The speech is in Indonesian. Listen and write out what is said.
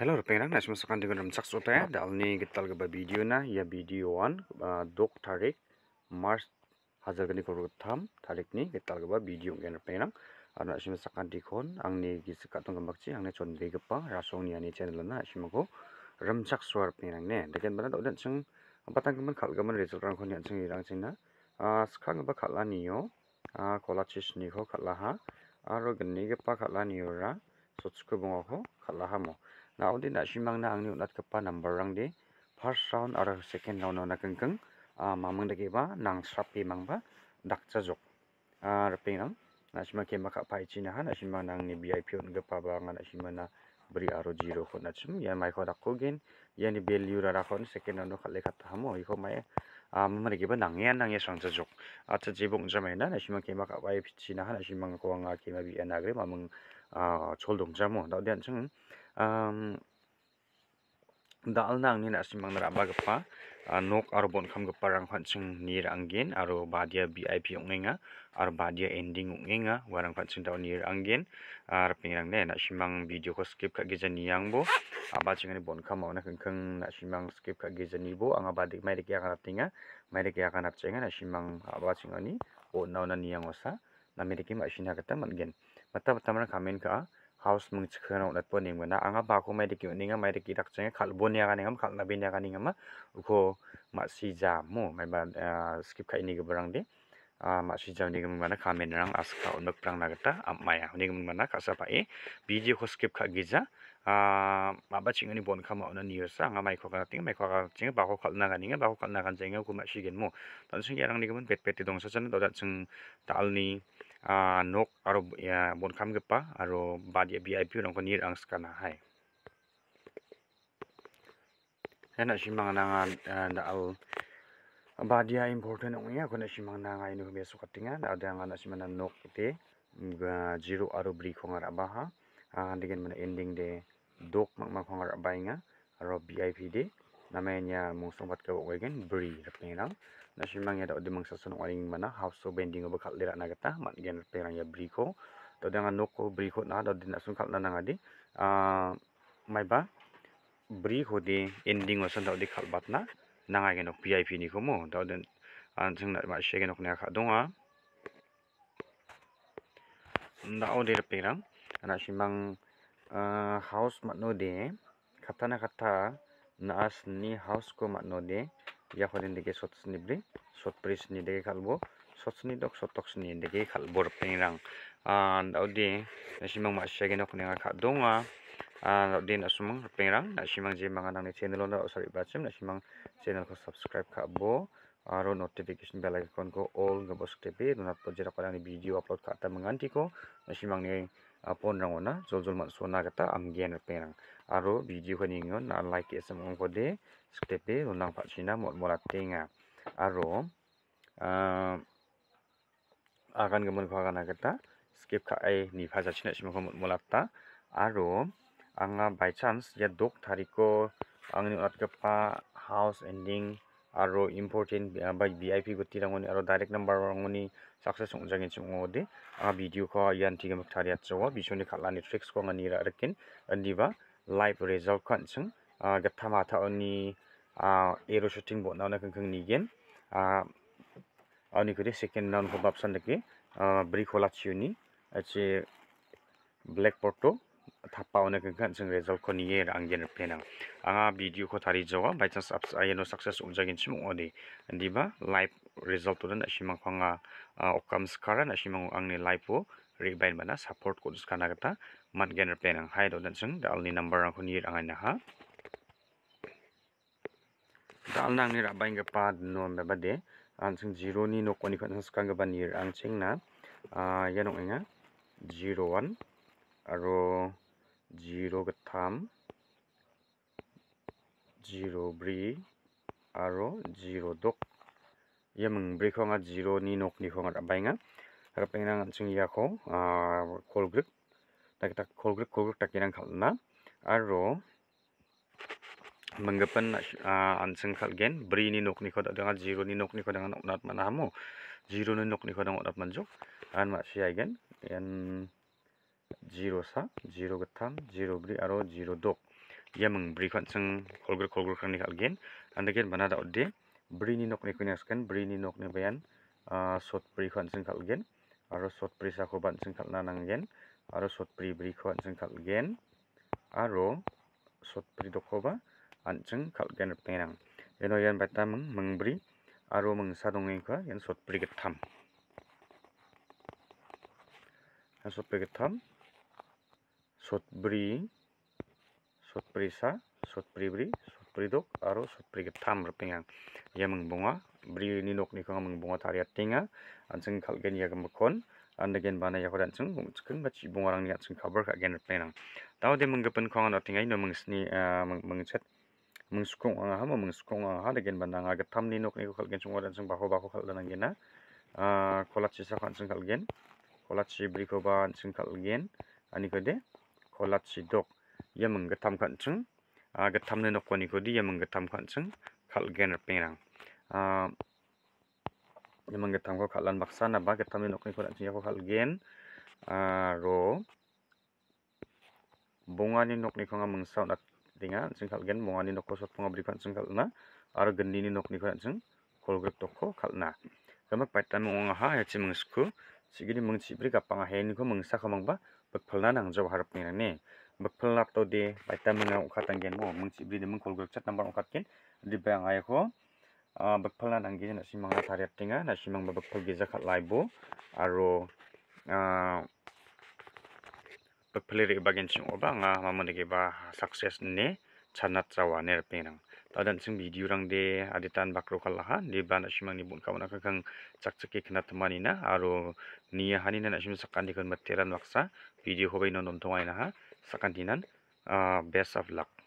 Hello, pengrang nas masukan dengan ram sakso ta dal ni gital ga video na ya video one dok tarik March hajar gani ko tham tarik ni gital ga video ngen pengrang ana sim sakan dikon ang ni gisika tong gambak chi ang ne chon ge gapa rasong ni ani channel na sim ko ram sakso ar pengrang ne deken bana dodan chung patang gaman khal gaman result rang khon yan chung irang ching na skang ba khala ni yo kola chis ni ko khala ha. Aro gni gapa khala ni yo ra. Sochko bongo ko khala ha mo na undi na shimang na angni unat kapa number rang di first round or second round na keng keng mamang da ba nang srapi mang ba dak cha jok a rping nang na shima ke maka pai chi na na shima nang ni vip un ga pa ba na shima na beri aro zero ko na chum ya mai ko dak ko gen ya ni value ra ra ko second round ko le kata hamo i ko mai amare ge ba nangya nangya sangja jok acha jibong jamai na na shima ke maka pai chi na na shima ko nga ke ma bi anagre mamang chol dong jamo da den chung dal nang ni na simang nara ba gapa. Nok aro bon kham gapa rang phan chung nir anggen aro badia vip ongenga aro badia ending ongenga warang phan chung daw nir anggen ar pingrang ne na simang video ko skip ka gejan niang bo. Aba chung ni bon kham na kheng na simang skip ka gejan ni bo. Anga badik mai dik ya kana tinga mai dik ya kana chenga na simang aba chung ani o na na niang osa na mi dik ma sina kata man mata mana kamen ka house mung chkhana unat po ning mana anga ba ko mai ninga mai ki rak chang khal bon ya ga ningam khal na bin ya ga ningam ma ko ma si ja mai ba skip khai ni ga barang de ma si ja ni ga mana kamen rang as ka unok prang na gata am maya ni ga mana ka sa pa e ko skip kha gi ja ma ba ching ni bon khama ona ni sa anga mai ko ka ting mai ko ka ching ba ko khal na ga ba ko khal na ga chang ko ma si gen mo tan sing ya rang ga pet pet dong sa chan da chung tal ni nok aro bon kam gepa aro badia vip nong ko nir ang skana hai hena simang nanga al badia important ong ya kona simang nanga inu be sukatinga da ada ngana simana nok te zero aro bri khongar abaha digen mana ending de dok mak mak khongar abainga aro vip de namanya mung bat ka wegen bri rapengang na simang ya da mang sasun waring mana house so bending oba khat lira nagata man gen perang ya briko to dengan noko briko na da din asun khat na ngadi a mai ba briko de ending osan da de khal bat na nanga gen vip ni ko mo da den an chung na ma she gen ok na kha donga. Da o de perang na simang house matno de khatana khatha na as ni house ko matno de ya khoden deke sot sni bri. Sot pris ni deke kalbo sot sni dok sot tok sni deke kalbor pengrang an audi nasimang ma shagena khunenga kha donga an audi nasumang pengrang nasimang je manga nang channel ona sorry bachim nasimang channel ko subscribe kha bo. Aro notification bell icon ko all ga bos tepe donat po jera parang video upload kha ta manganti ko. Nasimang ni pon rang ona. Jol jol man sona gata am gen pengrang aro video ko ningon na like esam ong ko de sktepe runang pak china mot molat tenga aro akan gemon ko akan agata skip ka ai ni phaja china simo ko mot molata aro anga by chance ya dok tariko angni ulat pa house ending aro important by vip goti rangoni aro direct number rangoni success ungjang chung ode a video ko yan tiga mak thariat chawa bisoni khalani tricks ko ngani ra rekin andiba live result kan chung gatha matha oni ero shooting bo nauna keng keng nigen ani kuri second round ko babsan deke bri khola chiuni ache black porto thapa ona keng keng chung result ko niye anggen penang anga video ko thari jawa by chance ups ayeno success unjagin chim odi andiba live result to na shimang khanga okam skara na shimang angni live po rebain bana support ko skana gata mat gener penang hai do dan chung dalni number ang ko ni rangai na ha dal nang ni rabai ga pa no me ba de an chung zero ni no koni kan skang ga ban yir ang ching na a ya no nga zero one. aro जिर' जिर'ब्रै आरो जिर' दक ये मोनब्रैखौ आङो जिर'नि नकनिखौ आङो ओमफ्राय आङो ओमफ्राय आङो जों याखौ कलग्रुप ताकि कलग्रुप कलग्रुप ताकि आं खालामना आरो मंगपन आंसं खालगेन ब्रैनि नकनिखौ दाङा जिर'नि नकनिखौ दाङा नकनाथ माना हामो जिर'नि नकनिखौ दाङा नकनाथ मानजो आरो मासे आइगेन एन्ड 0sa, 0그 탐, 0브리 아로 0독. yamang beri seng kolgur kolgur kan nikal anda gen mana daud de beri ni nok ni kunyaskan beri ni nok ni bayan sot beri kan seng kal gen aro sot beri sakoban seng kal nanang gen aro sot beri beri kan seng kal gen aro sot beri dokoba anjeng kal gen penang eno yan batamang mengberi aro mengsadongeng ka yang sot beri getam yang sot beri getam sot bri sot bri sa sot bri bri sot bri dok aro sot bri getam pengang. Ya mung bunga bri ni nok ni kang mung bunga tariat tinga an chung khalgen ya gambakon an again bana ya khodan chung mung chukung ba chi bunga rang ni chung cover ka gen penang taw de mung gapan khong an tingai no mung sni mung chat mung sukong ang ha mung sukong ang ha bana nga gatam ni nok ni ko khalgen chung wadan chung ba ho ba ko khaldan ang gena kolat chi sa khan chung khalgen kolat chi bri ko ba chung khalgen ani ko de kolat chi dok ya mung gatam khan chung gatam ni nok ko ni ko di ya mung gatam khan chung khalgen penang yamang getam ko khalan baksa na ba getam ni nokni ko nanti ko khalgen ro bongani nokni ko ngamang sa na tinga sing khalgen bongani nokko sot ponga bri kan sing khalna aro gandi ni nokni ko sing kolgrep tokko khalna kamak paitan mong ha ya chimang sku sigiri mong chibri kapanga he ni ko mong sa khamang ba bakphalna nang job harap ni ne bakphal lap to de paitan mong ukhatang gen mo mong chibri de mong kolgrep chat number ukhatken di bang ay ko bakpal na nanggi na simang na tariat tinga na simang babakpal giza kat laibo aro bakpal ri bagen sing oba nga mamon de ba success ne chanat chawa ne pinang tadan sing video rang de aditan bakro kalaha de ba na simang ni bun kawana kang chak chak ke na tamani na. Aro niya hani na sim sakan di kan materan waksa. Video hobai non tongai na ha. Sakan dinan best of luck